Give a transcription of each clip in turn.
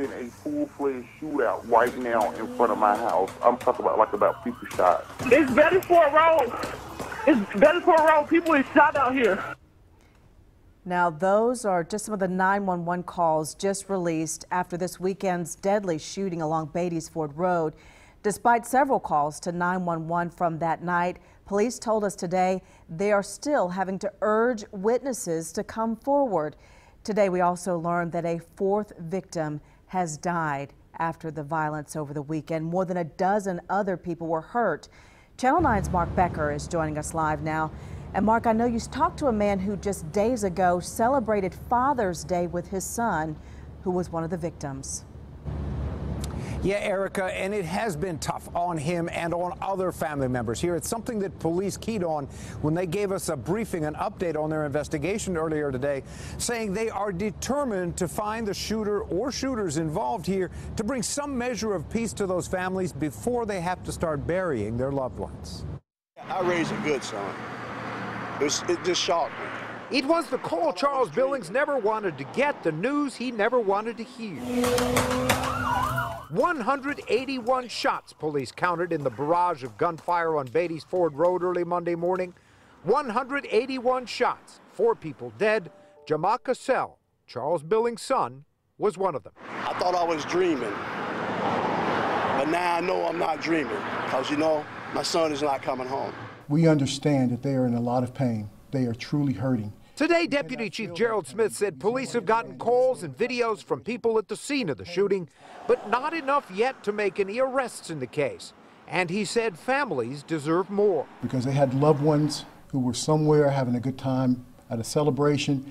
been a full-fledged shootout right now in front of my house. I'm talking about like about 50 shots. It's better for a Road. It's better for a Road. People is shot out here. Now, those are just some of the 911 calls just released after this weekend's deadly shooting along Beatties Ford Road. Despite several calls to 911 from that night, police told us today they are still having to urge witnesses to come forward. Today, we also learned that a fourth victim has died after the violence over the weekend. More than a dozen other people were hurt. Channel 9's Mark Becker is joining us live now. And Mark, I know you talked to a man who just days ago celebrated Father's Day with his son, who was one of the victims. Yeah, Erica, and it has been tough on him and on other family members here. It's something that police keyed on when they gave us a briefing, an update on their investigation earlier today, saying they are determined to find the shooter or shooters involved here to bring some measure of peace to those families before they have to start burying their loved ones. I raised a good son. It, was, it just shocked me. It was the call Charles Billings never wanted to get, the news he never wanted to hear. 181 shots police counted in the barrage of gunfire on Beatties Ford Road early Monday morning. 181 shots, four people dead. Jamal Cassell, Charles Billings' son, was one of them. I thought I was dreaming, but now I know I'm not dreaming because, you know, my son is not coming home. We understand that they are in a lot of pain. They are truly hurting. Today, Deputy Chief Gerald Smith said police have gotten calls and videos from people at the scene of the shooting, but not enough yet to make any arrests in the case. And he said families deserve more. Because they had loved ones who were somewhere having a good time at a celebration,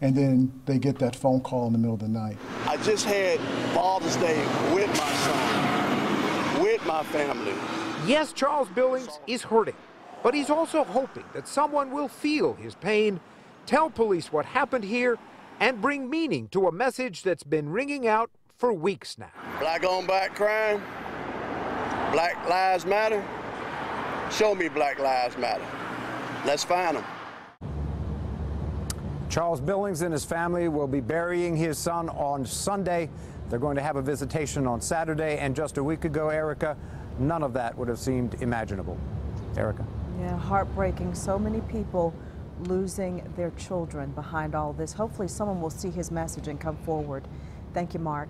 and then they get that phone call in the middle of the night. I just had Father's Day with my son, with my family. Yes, Charles Billings is hurting, but he's also hoping that someone will feel his pain tell police what happened here, and bring meaning to a message that's been ringing out for weeks now. Black on black crime, Black Lives Matter. Show me Black Lives Matter. Let's find them. Charles Billings and his family will be burying his son on Sunday. They're going to have a visitation on Saturday, and just a week ago, Erica, none of that would have seemed imaginable. Erica. Yeah, heartbreaking. So many people losing their children behind all this. Hopefully someone will see his message and come forward. Thank you, Mark.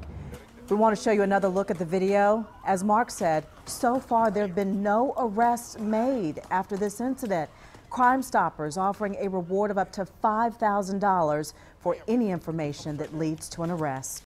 We want to show you another look at the video. As Mark said, so far there have been no arrests made after this incident. Crime Stoppers offering a reward of up to $5,000 for any information that leads to an arrest.